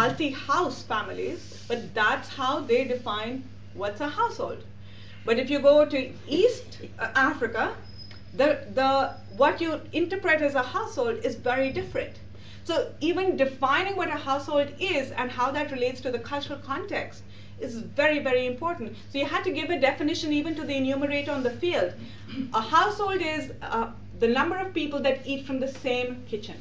multi-house families, but that's how they define what's a household. But if you go to East uh, Africa, the, the, what you interpret as a household is very different. So even defining what a household is and how that relates to the cultural context is very, very important. So you had to give a definition even to the enumerator on the field. A household is uh, the number of people that eat from the same kitchen,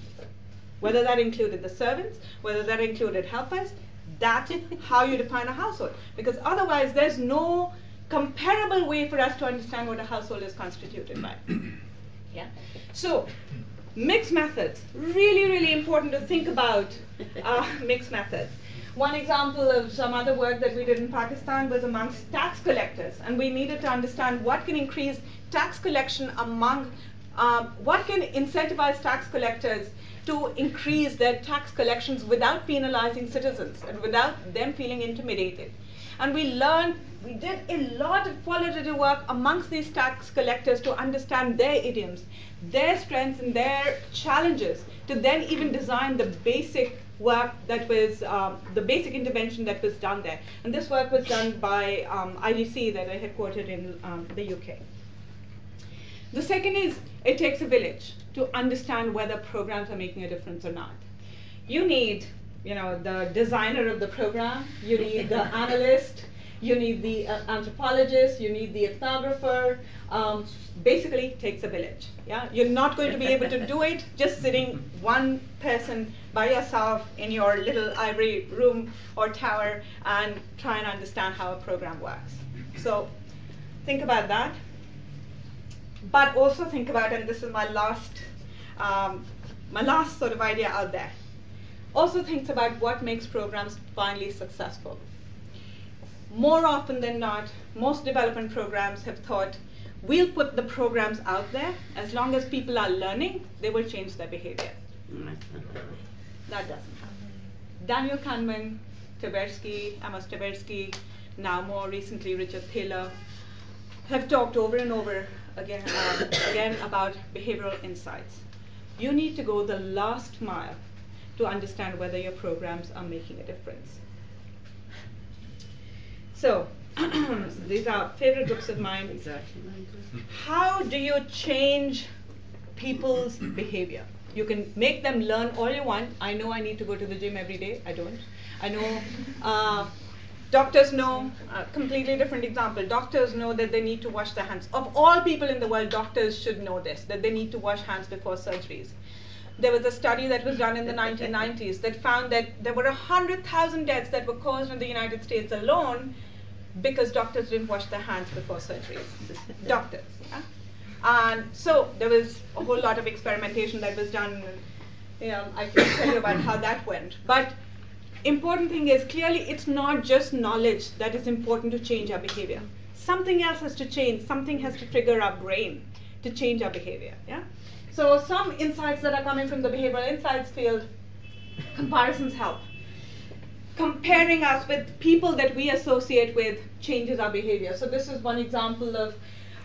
whether that included the servants, whether that included helpers. That's how you define a household. Because otherwise, there's no comparable way for us to understand what a household is constituted by. yeah. So mixed methods, really, really important to think about uh, mixed methods. One example of some other work that we did in Pakistan was amongst tax collectors, and we needed to understand what can increase tax collection among, um, what can incentivize tax collectors to increase their tax collections without penalizing citizens and without them feeling intimidated. And we learned, we did a lot of qualitative work amongst these tax collectors to understand their idioms, their strengths and their challenges, to then even design the basic work that was um, the basic intervention that was done there. And this work was done by um, IGC that are headquartered in um, the UK. The second is it takes a village to understand whether programs are making a difference or not. You need, you know, the designer of the program, you need the analyst, you need the uh, anthropologist, you need the ethnographer. Um, basically, takes a village. Yeah, you're not going to be able to do it just sitting one person by yourself in your little ivory room or tower and try and understand how a program works. So, think about that. But also think about, and this is my last, um, my last sort of idea out there. Also think about what makes programs finally successful more often than not, most development programs have thought, we'll put the programs out there. As long as people are learning, they will change their behavior. that doesn't happen. Daniel Kahneman, Tversky, Amos Tversky, now more recently Richard Thaler, have talked over and over again, uh, again about behavioral insights. You need to go the last mile to understand whether your programs are making a difference. So, these are favorite books of mine. Exactly. How do you change people's behavior? You can make them learn all you want. I know I need to go to the gym every day. I don't. I know uh, doctors know, a completely different example. Doctors know that they need to wash their hands. Of all people in the world, doctors should know this, that they need to wash hands before surgeries. There was a study that was done in the 1990s that found that there were 100,000 deaths that were caused in the United States alone because doctors didn't wash their hands before surgeries. doctors. Yeah? And so there was a whole lot of experimentation that was done. You know, I can tell you about how that went. But important thing is clearly it's not just knowledge that is important to change our behavior. Something else has to change. Something has to trigger our brain to change our behavior. Yeah. So some insights that are coming from the behavioral insights field, comparisons help comparing us with people that we associate with changes our behavior. So this is one example of,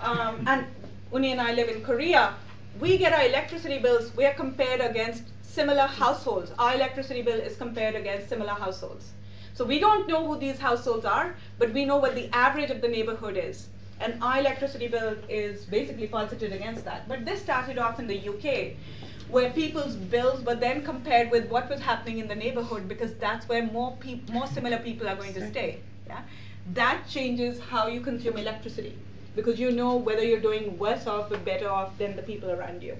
um, and Uni and I live in Korea. We get our electricity bills, we are compared against similar households. Our electricity bill is compared against similar households. So we don't know who these households are, but we know what the average of the neighborhood is. And our electricity bill is basically posited against that. But this started off in the UK, where people's bills were then compared with what was happening in the neighborhood because that's where more more similar people are going to stay. Yeah? That changes how you consume electricity because you know whether you're doing worse off or better off than the people around you.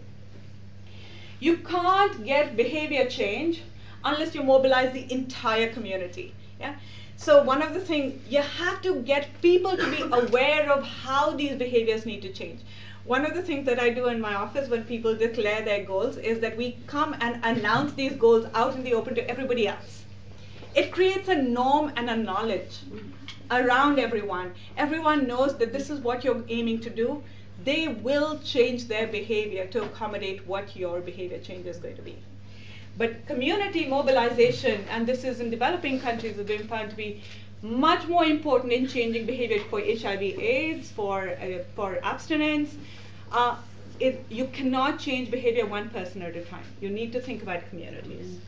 You can't get behavior change unless you mobilize the entire community. Yeah? So one of the things you have to get people to be aware of how these behaviors need to change one of the things that I do in my office when people declare their goals is that we come and announce these goals out in the open to everybody else. It creates a norm and a knowledge around everyone. Everyone knows that this is what you're aiming to do. They will change their behavior to accommodate what your behavior change is going to be. But community mobilization, and this is in developing countries, has been found to be much more important in changing behavior for HIV/AIDS, for uh, for abstinence. Uh, it, you cannot change behavior one person at a time. You need to think about communities.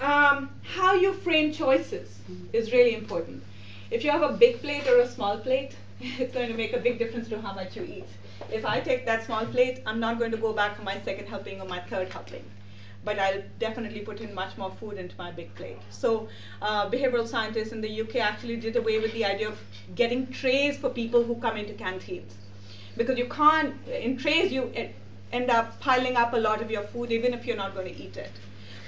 um, how you frame choices is really important. If you have a big plate or a small plate, it's going to make a big difference to how much you eat. If I take that small plate, I'm not going to go back for my second helping or my third helping. But I'll definitely put in much more food into my big plate. So, uh, behavioral scientists in the UK actually did away with the idea of getting trays for people who come into canteens. Because you can't, in trays, you end up piling up a lot of your food even if you're not going to eat it.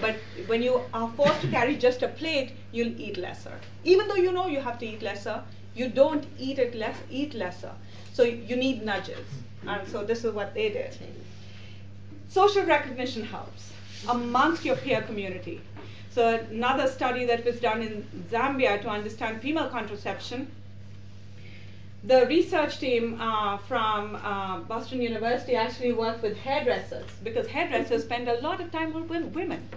But when you are forced to carry just a plate, you'll eat lesser. Even though you know you have to eat lesser, you don't eat it less, eat lesser. So you need nudges. And so this is what they did. Social recognition helps amongst your peer community. So another study that was done in Zambia to understand female contraception the research team uh, from uh, Boston University actually worked with hairdressers because hairdressers spend a lot of time with women.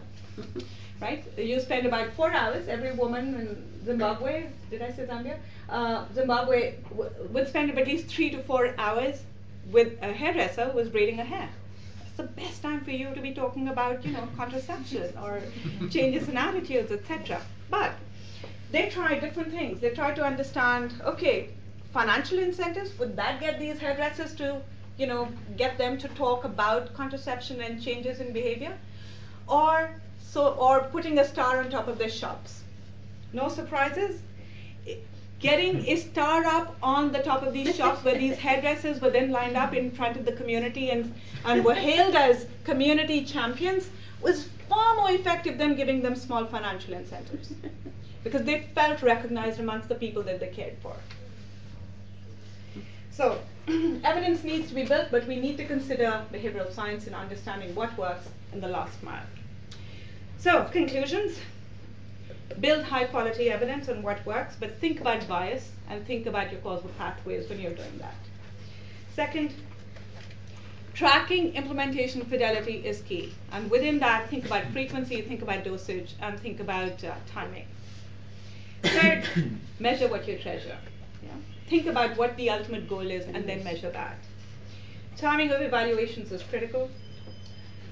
Right? You spend about four hours, every woman in Zimbabwe, did I say Zambia? Uh, Zimbabwe would spend at least three to four hours with a hairdresser who was braiding her hair. It's the best time for you to be talking about, you know, contraception or changes in attitudes, etc. But they try different things. They try to understand, okay, financial incentives, would that get these hairdressers to, you know, get them to talk about contraception and changes in behavior? Or so or putting a star on top of their shops. No surprises? Getting a star up on the top of these shops where these hairdressers were then lined up in front of the community and, and were hailed as community champions was far more effective than giving them small financial incentives because they felt recognized amongst the people that they cared for. So evidence needs to be built, but we need to consider behavioral science in understanding what works in the last mile. So conclusions, build high quality evidence on what works, but think about bias and think about your causal pathways when you're doing that. Second, tracking implementation fidelity is key. And within that, think about frequency, think about dosage, and think about uh, timing. Third, measure what you treasure think about what the ultimate goal is and then measure that. Timing of evaluations is critical.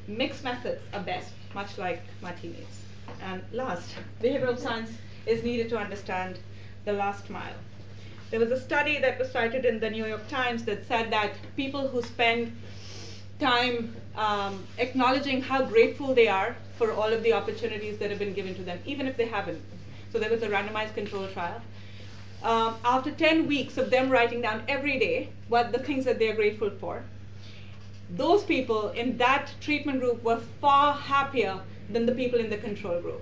Mixed methods are best, much like Martinez. And last, behavioral science is needed to understand the last mile. There was a study that was cited in the New York Times that said that people who spend time um, acknowledging how grateful they are for all of the opportunities that have been given to them, even if they haven't. So there was a randomized control trial um, after 10 weeks of them writing down every day what the things that they're grateful for, those people in that treatment group were far happier than the people in the control group.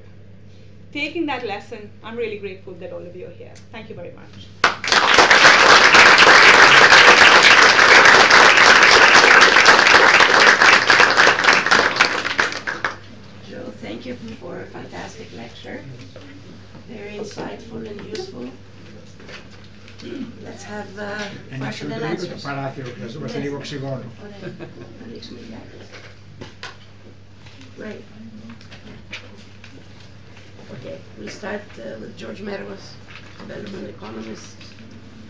Taking that lesson, I'm really grateful that all of you are here. Thank you very much. Jo, thank you for a fantastic lecture. Very insightful and useful. Let's have uh, question and answers. Great. Okay, we'll start uh, with George Mergos, development economist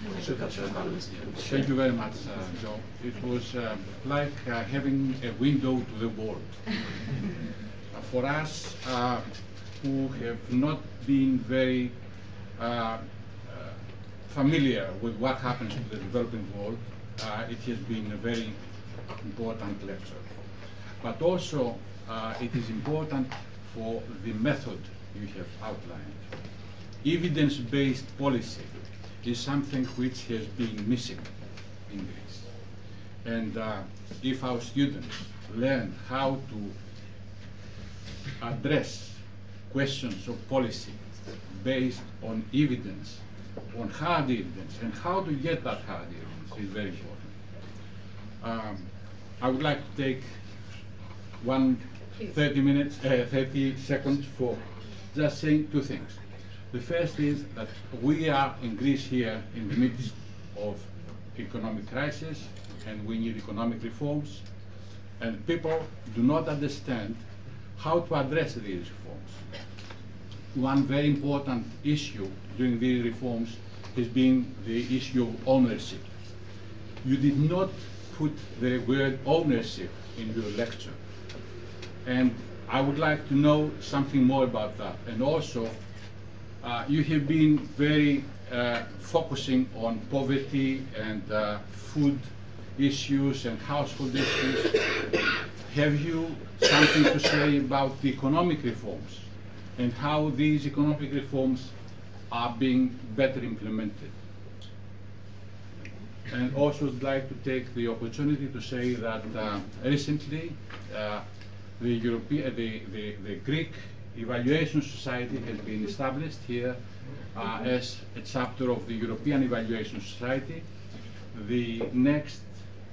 and agricultural economist. Thank you very much, uh, Jo. It was uh, like uh, having a window to the world. Uh, for us uh, who have not been very familiar with what happens in the developing world, uh, it has been a very important lecture. But also, uh, it is important for the method you have outlined. Evidence-based policy is something which has been missing in Greece. And uh, if our students learn how to address questions of policy based on evidence on hard evidence and how to get that hard evidence is very important. Um, I would like to take one 30 minutes, uh, 30 seconds for just saying two things. The first is that we are in Greece here in the midst of economic crisis and we need economic reforms and people do not understand how to address these reforms. One very important issue during these reforms has been the issue of ownership. You did not put the word ownership in your lecture. And I would like to know something more about that. And also, uh, you have been very uh, focusing on poverty and uh, food issues and household issues. Have you something to say about the economic reforms and how these economic reforms are being better implemented? And also would like to take the opportunity to say that uh, recently uh, the European, the, the, the Greek Evaluation Society has been established here uh, as a chapter of the European Evaluation Society. The next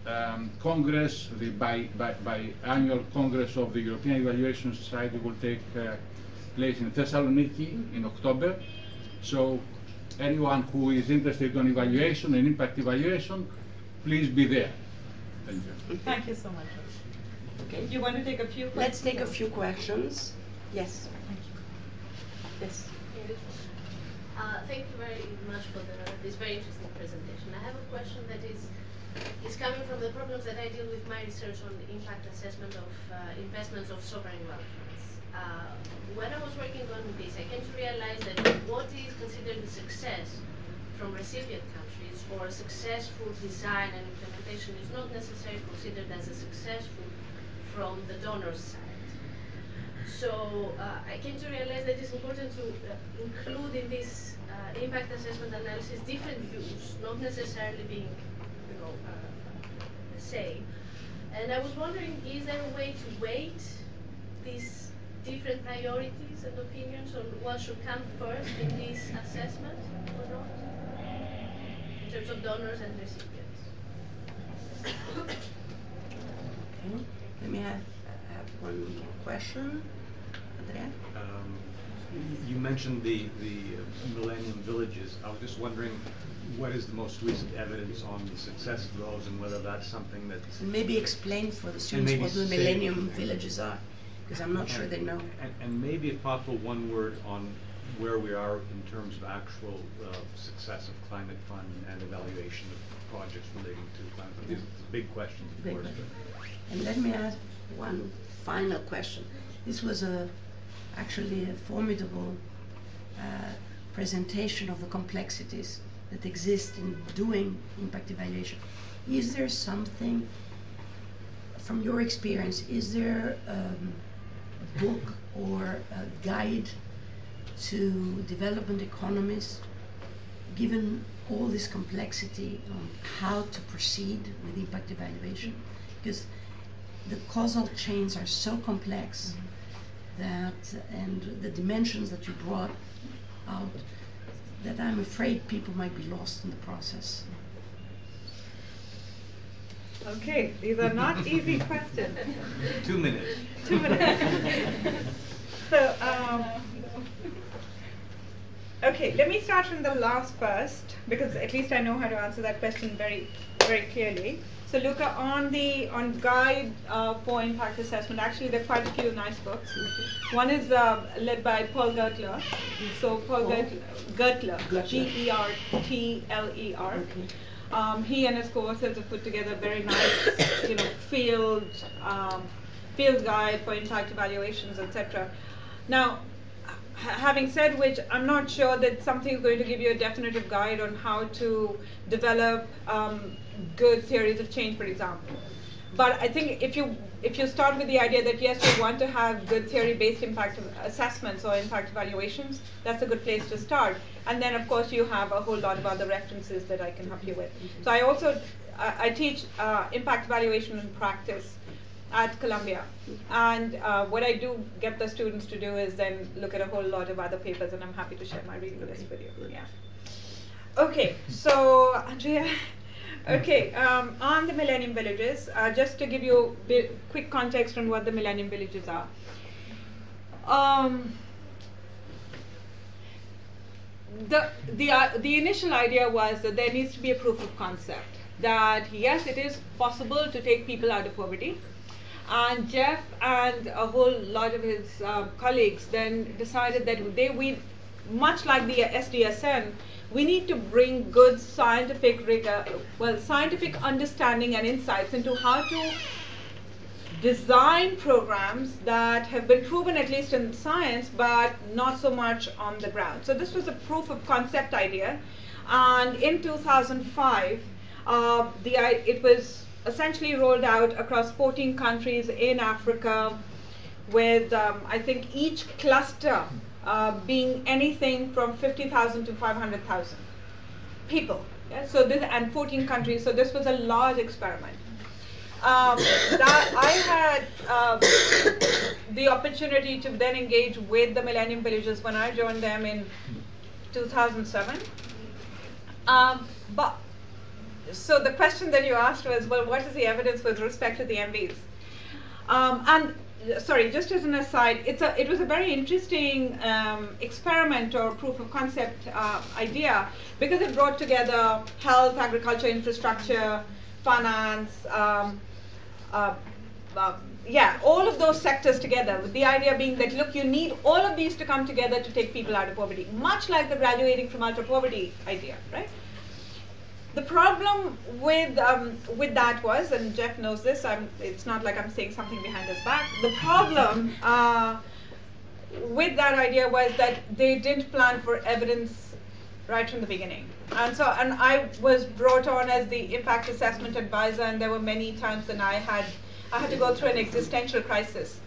um, Congress, the bi, bi, biannual Congress of the European Evaluation Society will take uh, place in Thessaloniki in October. So anyone who is interested in evaluation and impact evaluation, please be there. Thank you. Thank you so much. Okay. You want to take a few questions? Let's take a few questions. Yes. Thank you. Yes. Uh, thank you very much for the, this very interesting presentation. I have a question that is is coming from the problems that I deal with my research on the impact assessment of uh, investments of sovereign wealth funds. Uh, when I was working on this, I came to realize that what is considered a success from recipient countries or a successful design and implementation is not necessarily considered as a successful from the donor's side. So uh, I came to realize that it's important to uh, include in this uh, impact assessment analysis different views, not necessarily being, you know, uh, the same. And I was wondering, is there a way to weight these different priorities and opinions on what should come first in this assessment or not? In terms of donors and recipients. Okay. Let me have, have one more question. Andrea? Um, You mentioned the, the uh, Millennium Villages. I was just wondering, what is the most recent evidence on the success of those and whether that's something that... Maybe explain for the students what the Millennium Villages are, because I'm not sure they know. And, and maybe if possible, one word on where we are in terms of actual uh, success of climate fund and evaluation of projects relating to climate fund. These are big questions, of Big course. question. And let me ask one final question. This was a, actually a formidable uh, presentation of the complexities that exist in doing impact evaluation. Is there something, from your experience, is there um, book or a guide to development economists, given all this complexity on how to proceed with impact evaluation? Because the causal chains are so complex that, and the dimensions that you brought out, that I'm afraid people might be lost in the process. Okay, these are not easy questions. Two minutes. Two minutes. so, um, okay, let me start from the last first because at least I know how to answer that question very, very clearly. So, Luca, on the on guide uh, for impact assessment, actually there are quite a few nice books. One is uh, led by Paul Gertler. So Paul Paul? Gertler, Gertler, Gertler. G E R T L E R. Okay. Um, he and his co-authors have put together a very nice, you know, field um, field guide for impact evaluations, etc. Now, having said which, I'm not sure that something is going to give you a definitive guide on how to develop um, good theories of change, for example. But I think if you if you start with the idea that yes, you want to have good theory-based impact assessments or impact evaluations, that's a good place to start. And then of course you have a whole lot of other references that I can help you with. So I also I, I teach uh, impact evaluation in practice at Columbia. And uh, what I do get the students to do is then look at a whole lot of other papers, and I'm happy to share my reading list with you. Yeah. Okay, so Andrea. Okay, um, on the Millennium Villages, uh, just to give you a quick context on what the Millennium Villages are. Um, the the uh, the initial idea was that there needs to be a proof of concept that yes, it is possible to take people out of poverty. And Jeff and a whole lot of his um, colleagues then decided that they we much like the SDSN, we need to bring good scientific rigor, well, scientific understanding and insights into how to design programs that have been proven at least in science, but not so much on the ground. So this was a proof of concept idea, and in 2005, uh, the it was essentially rolled out across 14 countries in Africa, with um, I think each cluster uh, being anything from 50,000 to 500,000 people. Yeah? So this and 14 countries. So this was a large experiment. Um, that I had uh, the opportunity to then engage with the Millennium Villages when I joined them in 2007. Um, but so the question that you asked was, well, what is the evidence with respect to the MVs? Um, and sorry, just as an aside, it's a, it was a very interesting um, experiment or proof of concept uh, idea because it brought together health, agriculture, infrastructure, finance, um, uh, uh, yeah, all of those sectors together, with the idea being that, look, you need all of these to come together to take people out of poverty, much like the graduating from ultra poverty idea, right? The problem with um, with that was, and Jeff knows this. I'm, it's not like I'm saying something behind his back. The problem uh, with that idea was that they didn't plan for evidence right from the beginning. And so, and I was brought on as the impact assessment advisor, and there were many times when I had I had to go through an existential crisis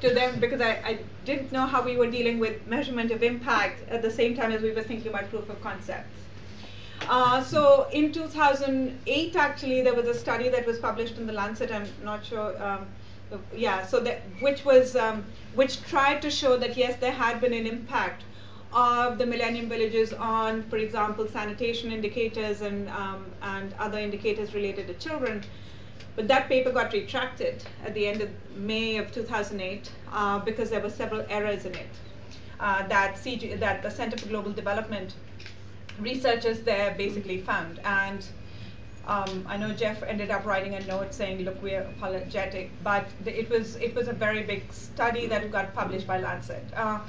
to them because I, I didn't know how we were dealing with measurement of impact at the same time as we were thinking about proof of concepts. Uh, so in 2008, actually, there was a study that was published in the Lancet. I'm not sure. Um, yeah, so that which was um, which tried to show that yes, there had been an impact of the Millennium Villages on, for example, sanitation indicators and um, and other indicators related to children. But that paper got retracted at the end of May of 2008 uh, because there were several errors in it. Uh, that CG, that the Center for Global Development researchers there basically found. And um, I know Jeff ended up writing a note saying, "Look, we're apologetic," but it was it was a very big study that got published by Lancet. Uh,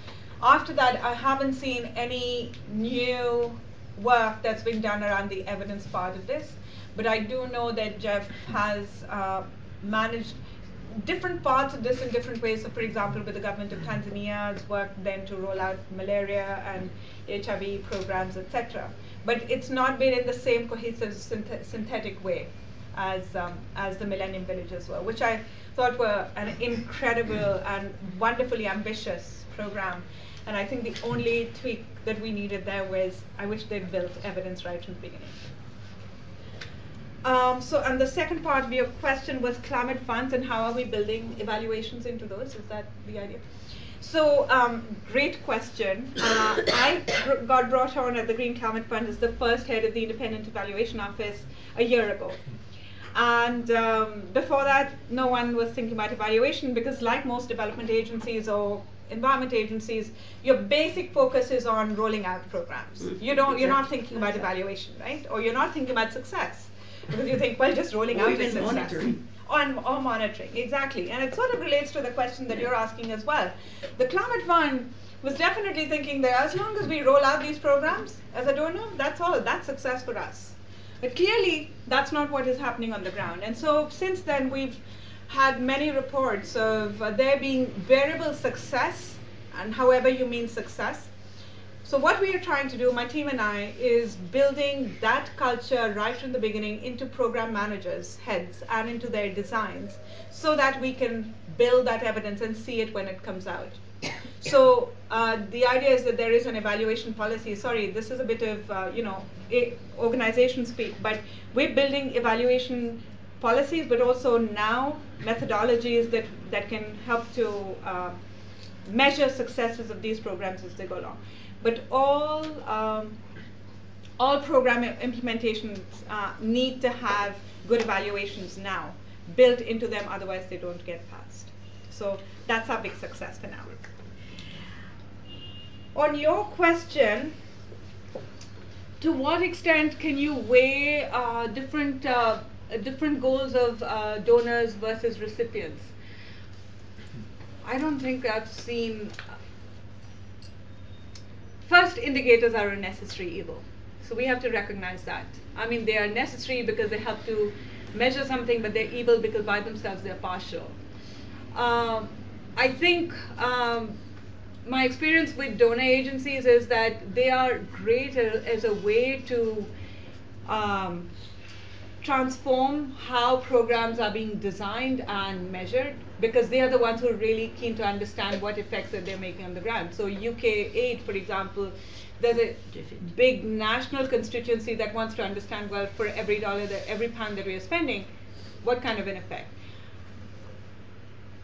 after that, I haven't seen any new work that's been done around the evidence part of this, but I do know that Jeff has uh, managed different parts of this in different ways. So, for example, with the government of Tanzania, has worked then to roll out malaria and HIV programs, etc. But it's not been in the same cohesive synth- synthetic way as um, as the Millennium Villages were, which I thought were an incredible and wonderfully ambitious program. And I think the only tweak that we needed there was I wish they'd built evidence right from the beginning. Um, so, and the second part of your question was climate funds and how are we building evaluations into those? Is that the idea? So, um, great question. Uh, I got brought on at the Green Climate Fund as the first head of the Independent Evaluation Office a year ago. And um, before that, no one was thinking about evaluation because, like most development agencies or environment agencies, your basic focus is on rolling out programs. Mm-hmm. You don't, you're not thinking about evaluation, right? Or you're not thinking about success because you think, well, just rolling out is monitoring. On, or monitoring, exactly. And it sort of relates to the question that you're asking as well. The Climate Fund was definitely thinking that as long as we roll out these programs as a donor, that's all, that's success for us. But clearly, that's not what is happening on the ground. And so since then, we've had many reports of uh, there being variable success, and however you mean success, so what we are trying to do, my team and I, is building that culture right from the beginning into program managers' heads and into their designs so that we can build that evidence and see it when it comes out. So uh, the idea is that there is an evaluation policy. Sorry, this is a bit of uh, you know organization speak, but we're building evaluation policies, but also now methodologies that that can help to uh, measure successes of these programs as they go along. But all um, all program implementations uh, need to have good evaluations now built into them, otherwise they don't get passed. So that's our big success for now. On your question, to what extent can you weigh uh, different uh, different goals of uh, donors versus recipients? I don't think I've seen first indicators are a necessary evil. So we have to recognize that. I mean, they are necessary because they help to measure something, but they're evil because by themselves they're partial. Um, I think um, my experience with donor agencies is that they are great as a way to um, transform how programs are being designed and measured because they are the ones who are really keen to understand what effects that they're making on the ground. So UK aid, for example, there's a big national constituency that wants to understand, well, for every dollar that every pound that we are spending, what kind of an effect?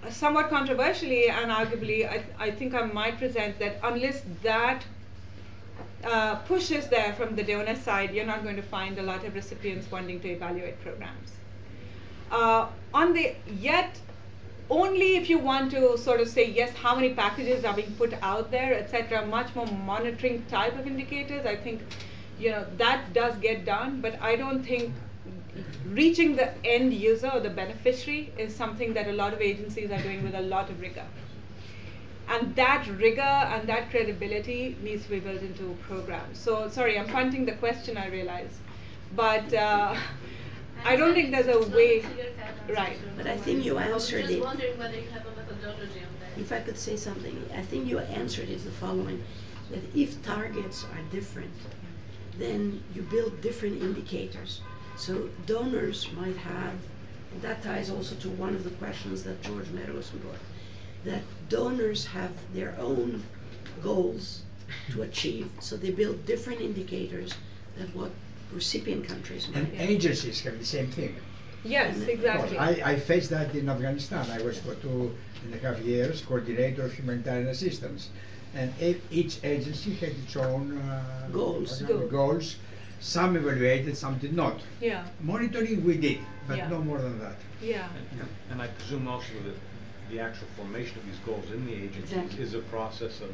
somewhat controversially and arguably, I, I think I might present that unless that uh, push is there from the donor side, you're not going to find a lot of recipients wanting to evaluate programs. Uh, on the yet, only if you want to sort of say yes, how many packages are being put out there, etc. Much more monitoring type of indicators. I think, you know, that does get done, but I don't think reaching the end user or the beneficiary is something that a lot of agencies are doing with a lot of rigor. And that rigor and that credibility needs to be built into programs. So, sorry, I'm punting the question, I realize. But uh, I don't think there's a way. Right. But I think you answered it. wondering whether you have a methodology on that. If I could say something, I think you answered is the following that if targets are different, then you build different indicators. So donors might have, that ties also to one of the questions that George Mergos brought, that donors have their own goals to achieve, so they build different indicators than what recipient countries might And have. agencies have the same thing. Yes, exactly. I, I faced that in Afghanistan. I was for two and a half years coordinator of humanitarian assistance. And e- each agency had its own uh, Goals. Goals. goals. Some evaluated, some did not. Yeah, Monitoring we did, but Yeah. no more than that. yeah. And, and I presume also that the actual formation of these goals in the agencies Exactly. is a process of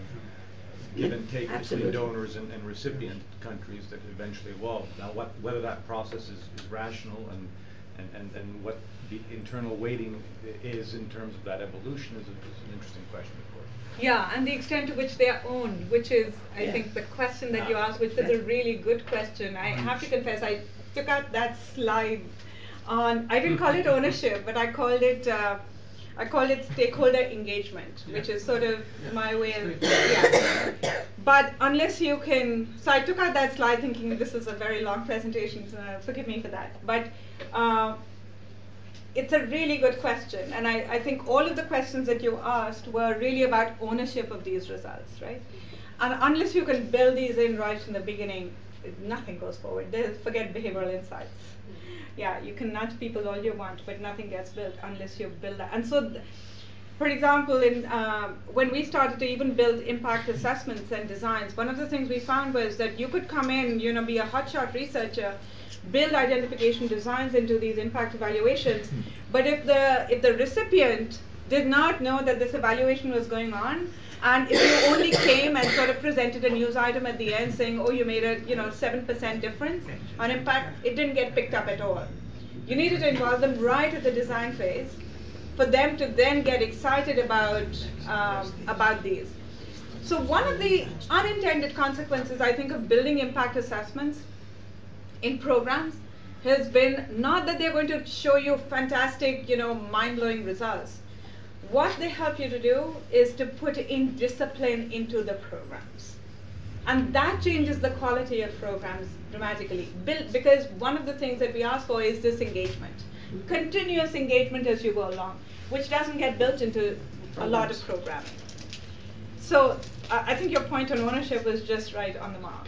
give and take between donors and, and recipient countries that eventually evolve. Now, what, whether that process is, is rational and, and, and, and what the internal weighting is in terms of that evolution is, a, is an interesting question, of course. Yeah, and the extent to which they are owned, which is, I Yeah. think, the question that you Ah. asked, which is a really good question. I have to confess, I took out that slide on, I didn't call it ownership, but I called it, uh, I call it stakeholder engagement, which is sort of my way of, yeah. But unless you can, so I took out that slide thinking this is a very long presentation, so forgive me for that. But uh, it's a really good question, and I, I think all of the questions that you asked were really about ownership of these results, right? And unless you can build these in right from the beginning, nothing goes forward. There's, forget behavioral insights. Yeah, you can nudge people all you want, but nothing gets built unless you build that. And so, th- for example, in um, when we started to even build impact assessments and designs, one of the things we found was that you could come in, you know, be a hotshot researcher, build identification designs into these impact evaluations, but if the if the recipient did not know that this evaluation was going on, and if you only came and sort of presented a news item at the end saying, oh, you made a you know seven percent difference on impact, it didn't get picked up at all. You needed to involve them right at the design phase for them to then get excited about um, about these. So one of the unintended consequences, I think, of building impact assessments in programs has been not that they're going to show you fantastic, you know, mind-blowing results. What they help you to do is to put in discipline into the programs. And that changes the quality of programs dramatically. Because one of the things that we ask for is this engagement. Continuous engagement as you go along, which doesn't get built into a lot of programming. So I I think your point on ownership was just right on the mark.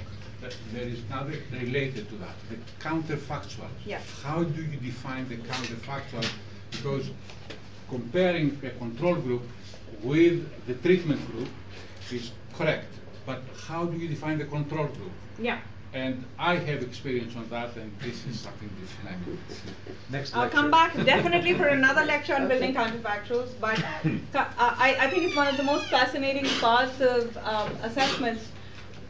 There is another related to that, the counterfactual. Yes. How do you define the counterfactual? Because comparing a control group with the treatment group is correct, but how do you define the control group? Yeah. And I have experience on that, and this is something different. Next I'll lecture. come back definitely for another lecture on building counterfactuals, but uh, I, I think it's one of the most fascinating parts of um, assessments.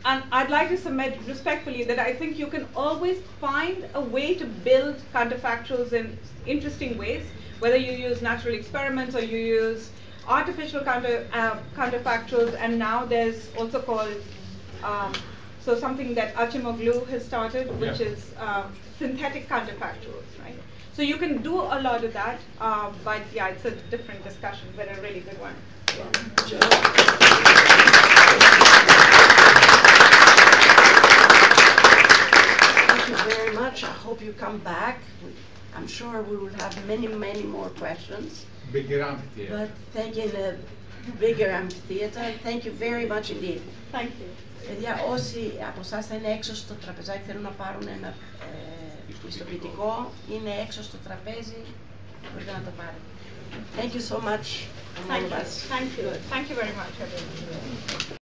And I'd like to submit respectfully that I think you can always find a way to build counterfactuals in interesting ways, whether you use natural experiments or you use artificial counter uh, counterfactuals, and now there's also called um, So something that Acemoglu has started, which Yeah. is um, synthetic counterfactuals, right? So you can do a lot of that, uh, but yeah, it's a different discussion, but a really good one. Thank you very much. I hope you come back. We- I'm sure we will have many, many more questions. Bigger amphitheater. But thank you in a bigger amphitheater. Thank you very much indeed. Thank you. Παιδιά, όσοι από εσά θα είναι έξω στο τραπεζάκι θέλουν να πάρουν ένα ε, πιστοποιητικό, είναι έξω στο τραπέζι, μπορείτε να το πάρετε. Thank you so much from all Thank of you. us. Thank you. Thank you very much, everyone.